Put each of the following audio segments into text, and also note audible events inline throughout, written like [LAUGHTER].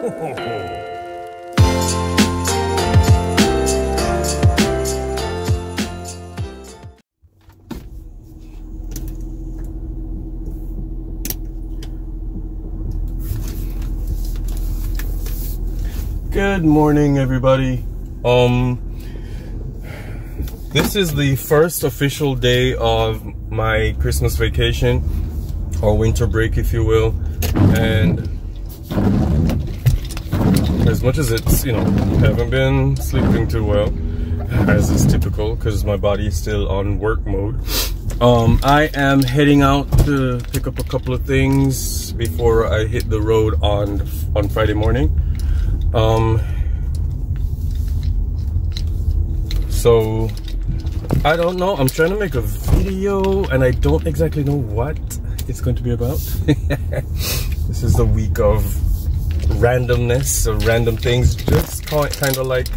Good morning, everybody. Um, this is the first official day of my Christmas vacation or winter break, if you will. And as much as it's, you know, haven't been sleeping too well, as is typical, because my body is still on work mode. Um, I am heading out to pick up a couple of things before I hit the road on on Friday morning. Um, so I don't know. I'm trying to make a video and I don't exactly know what it's going to be about. [LAUGHS] this is the week of randomness or random things, just kind of like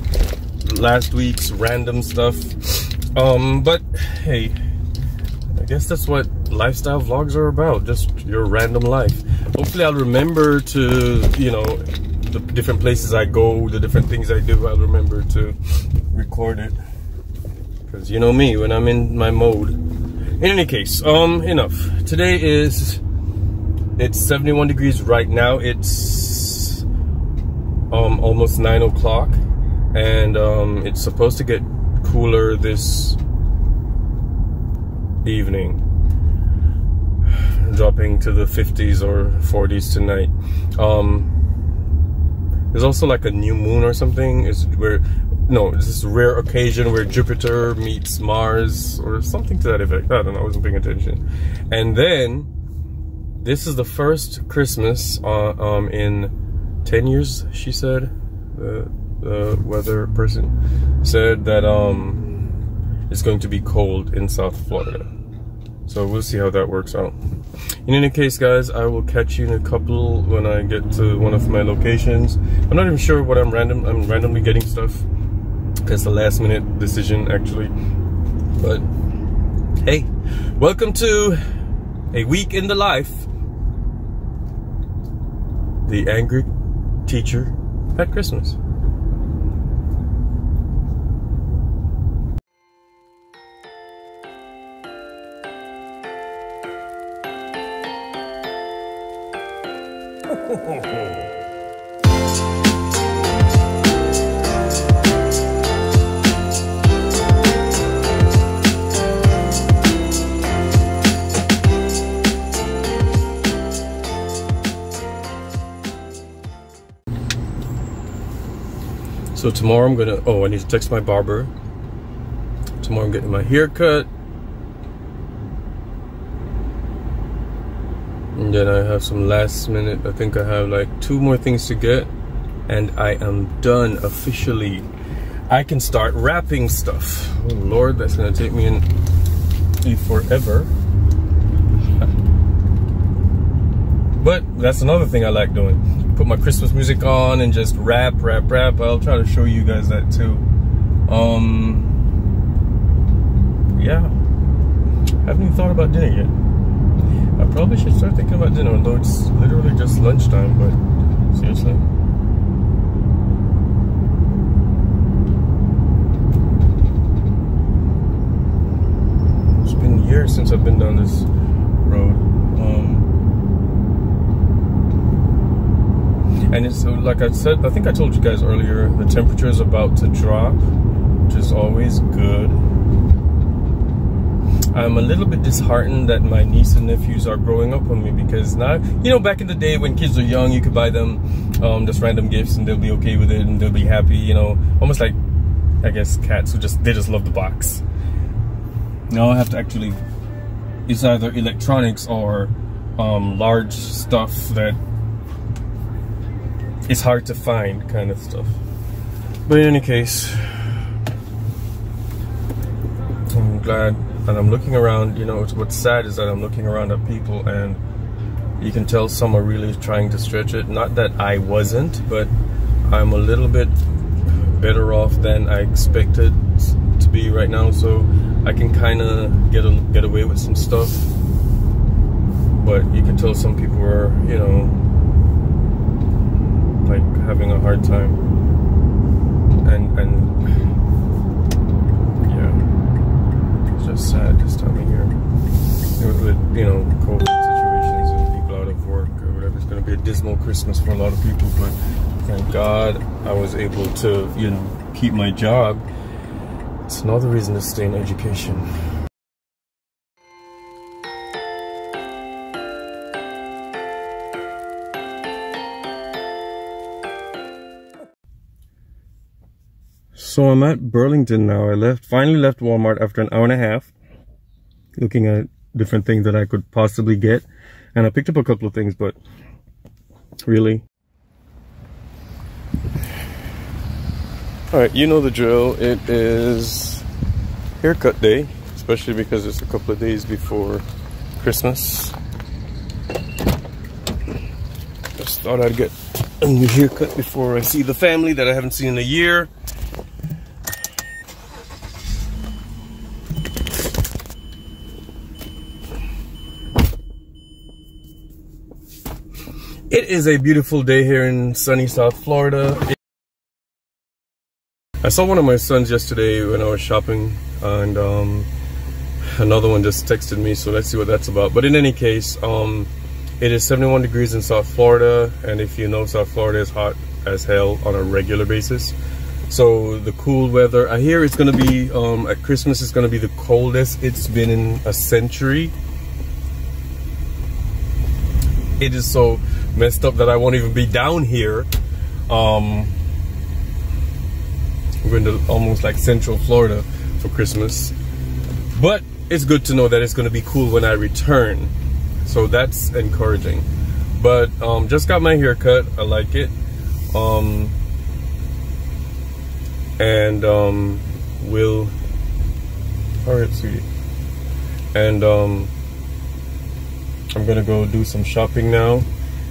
last week's random stuff. Um, but hey, I guess that's what lifestyle vlogs are about, just your random life. Hopefully I'll remember to, you know, the different places I go, the different things I do, I'll remember to record it. Because you know me, when I'm in my mode. In any case, um, enough. Today is, it's 71 degrees right now. It's um, almost 9 o'clock. And um, it's supposed to get cooler this evening [SIGHS] dropping to the 50s or 40s tonight um there's also like a new moon or something. Is where no, this is rare occasion where Jupiter meets Mars or something to that effect. I don't know. I wasn't paying attention. And then this is the first Christmas uh, um, in 10 years. She said the the weather person said that um it's going to be cold in South Florida. So we'll see how that works out. In any case, guys, I will catch you in a couple when I get to one of my locations. I'm not even sure what I'm random. I'm randomly getting stuff. It's a last minute decision, actually. But hey, welcome to a week in the life. The angry teacher at Christmas. So tomorrow I'm gonna, oh, I need to text my barber. Tomorrow I'm getting my hair cut. And then I have some last minute, I think I have like two more things to get. And I am done officially. I can start wrapping stuff. Oh Lord, that's gonna take me in forever. But that's another thing I like doing put my Christmas music on and just wrap, wrap, wrap. I'll try to show you guys that too. Um, yeah. Haven't even thought about dinner yet. I probably should start thinking about dinner, although it's literally just lunchtime, but seriously. It's been years since I've been down this road. Um, and it's like I said I think I told you guys earlier the temperature is about to drop which is always good. I'm a little bit disheartened that my niece and nephews are growing up on me because now you know back in the day when kids are young you could buy them um, just random gifts and they'll be okay with it and they'll be happy you know. Almost like I guess cats who just they just love the box. Now I have to actually it's either electronics or um, large stuff that it's hard to find kind of stuff. But in any case, I'm glad and I'm looking around, you know, what's sad is that I'm looking around at people and you can tell some are really trying to stretch it. Not that I wasn't, but I'm a little bit better off than I expected to be right now, so I can kind of get a, get away with some stuff. But you can tell some people are, you know, having a hard time. And and yeah, it's just sad this time of year. With, you know COVID situations and people out of work or whatever, it's going to be a dismal Christmas for a lot of people. But thank God I was able to you know keep my job. It's another reason to stay in education. So I'm at Burlington now. I left, finally left Walmart after an hour and a half, looking at different things that I could possibly get. And I picked up a couple of things, but really. All right, you know the drill. It is haircut day, especially because it's a couple of days before Christmas. Just thought I'd get a new haircut before I see the family that I haven't seen in a year. It is a beautiful day here in sunny South Florida. I saw one of my sons yesterday when I was shopping and um, another one just texted me so let's see what that's about. But in any case um, it is 71 degrees in South Florida and if you know South Florida is hot as hell on a regular basis. So the cool weather I hear it's gonna be um, at Christmas it's gonna be the coldest it's been in a century. It is so messed up that I won't even be down here. Um, we're in the, almost like Central Florida for Christmas. But it's good to know that it's going to be cool when I return. So that's encouraging. But um, just got my hair cut. I like it. Um, and um, will. All right, sweetie. And um, I'm gonna go do some shopping now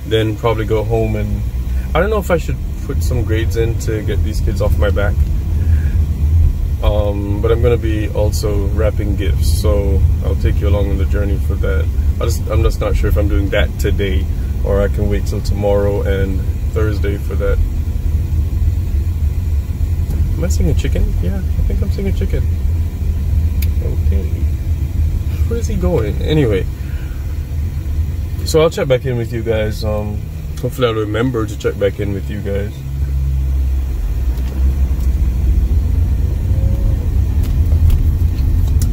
then probably go home and I don't know if I should put some grades in to get these kids off my back. Um, but I'm gonna be also wrapping gifts so I'll take you along on the journey for that. I just, I'm just not sure if I'm doing that today or I can wait till tomorrow and Thursday for that. Am I seeing a chicken? yeah I think I'm seeing a chicken. Okay. Where is he going? Anyway so I'll check back in with you guys. Um, hopefully I'll remember to check back in with you guys.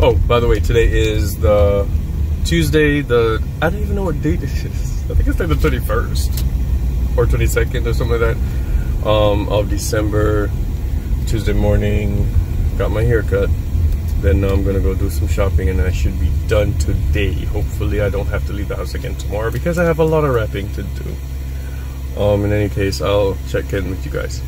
Oh, by the way, today is the Tuesday, the, I don't even know what date it is. I think it's like the 31st or 22nd or something like that um, of December. Tuesday morning, got my hair cut. Then now I'm gonna go do some shopping and I should be done today. Hopefully I don't have to leave the house again tomorrow because I have a lot of wrapping to do. Um, in any case, I'll check in with you guys.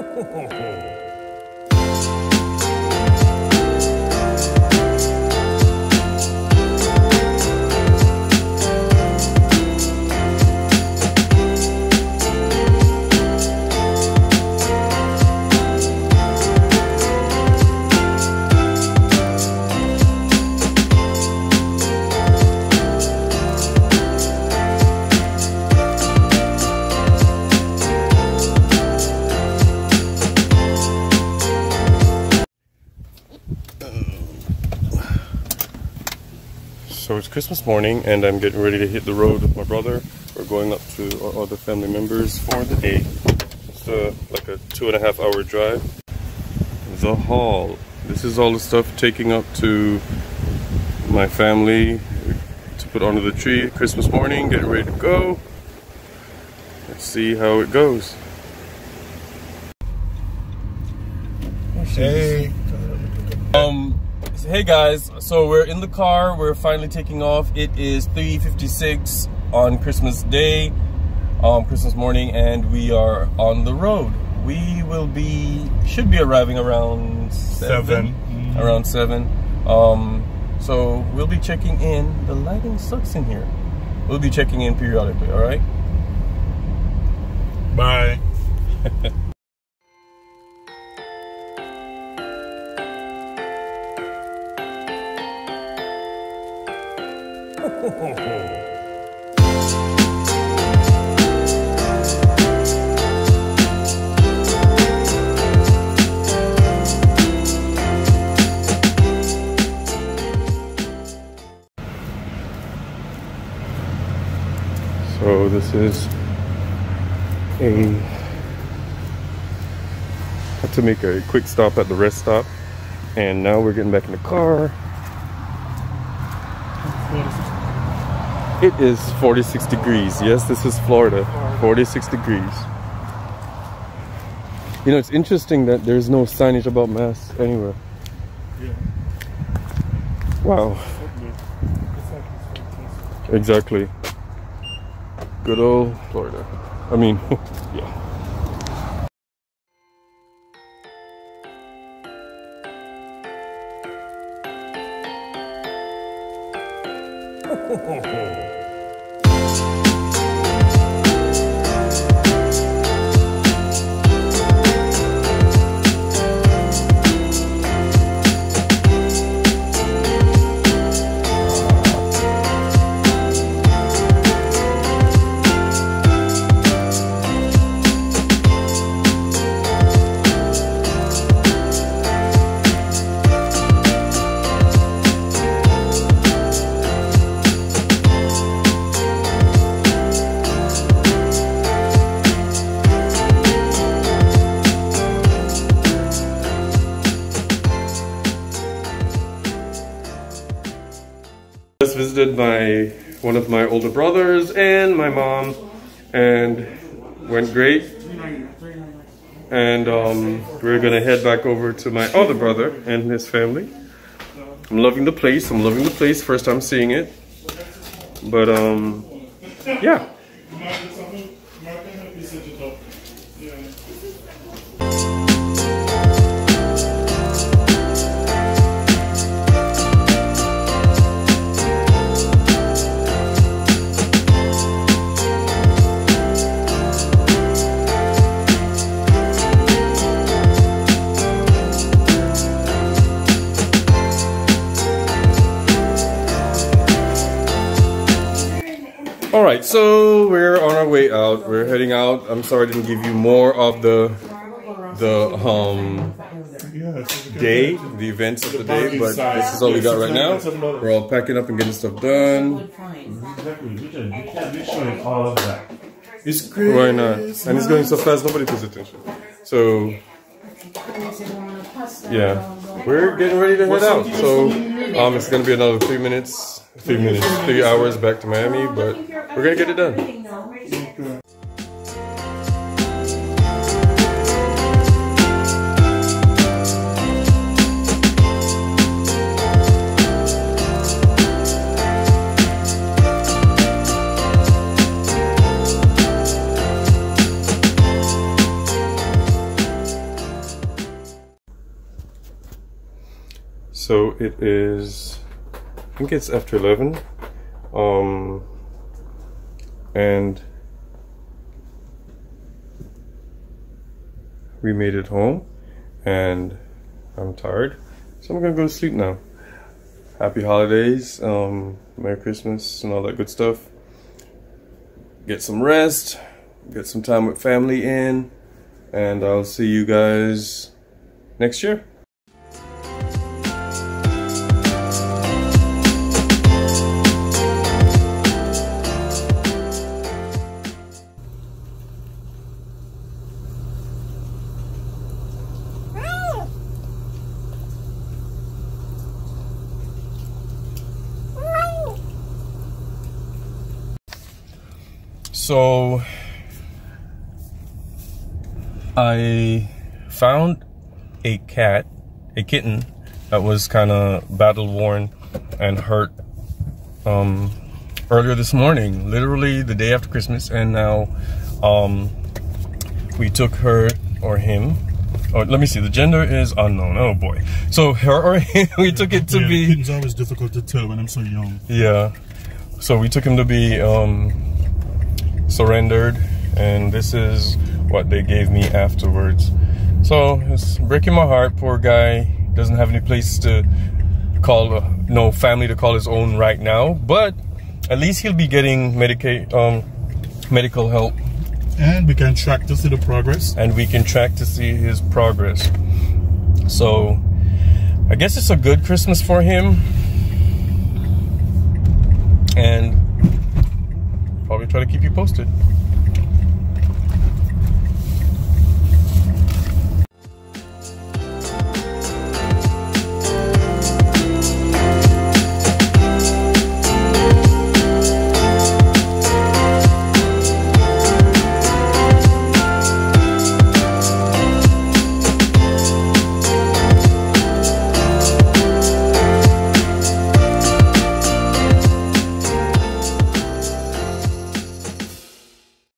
So it's Christmas morning and I'm getting ready to hit the road with my brother. We're going up to our other family members for the day. It's uh, like a two and a half hour drive. The haul. This is all the stuff taking up to my family to put under the tree Christmas morning, getting ready to go. Let's see how it goes. Hey. Um, hey guys, so we're in the car. We're finally taking off. It is 3:56 on Christmas Day, um, Christmas morning, and we are on the road. We will be should be arriving around seven, Seven. around seven. Um, so we'll be checking in. The lighting sucks in here. We'll be checking in periodically. All right. Bye. [LAUGHS] a had to make a quick stop at the rest stop and now we're getting back in the car. It is 46 degrees. Yes this is Florida. 46 degrees. You know it's interesting that there's no signage about masks anywhere. Wow. Exactly. Good old Florida I mean [LAUGHS] yeah visited my one of my older brothers and my mom, and went great. And um, we're gonna head back over to my other brother and his family. I'm loving the place. I'm loving the place. First time seeing it, but um, yeah. Right, so we're on our way out. We're heading out. I'm sorry I didn't give you more of the the um day, the events of the day, but this is all we got right now. We're all packing up and getting stuff done. It's great. Why not? And it's going so fast, nobody pays attention. So yeah, we're getting ready to head out. So um, it's gonna be another three minutes, three minutes, three hours back to Miami, but we're gonna get it done. So it is, I think it's after 11. Um, and we made it home and I'm tired. So I'm gonna go to sleep now. Happy holidays, um, Merry Christmas and all that good stuff. Get some rest, get some time with family in, and I'll see you guys next year. So I found a cat, a kitten that was kind of battle worn and hurt um, earlier this morning, literally the day after Christmas, and now um, we took her or him. Or let me see, the gender is unknown. Oh boy. So her or him, [LAUGHS] we took it to yeah, be. Kitten's always difficult to tell when I'm so young. Yeah. So we took him to be um, surrendered, and this is what they gave me afterwards. So it's breaking my heart. Poor guy doesn't have any place to call, uh, no family to call his own right now. But at least he'll be getting medica- um, medical help, And we can track to see the progress. and we can track to see his progress. So I guess it's a good Christmas for him. And probably try to keep you posted.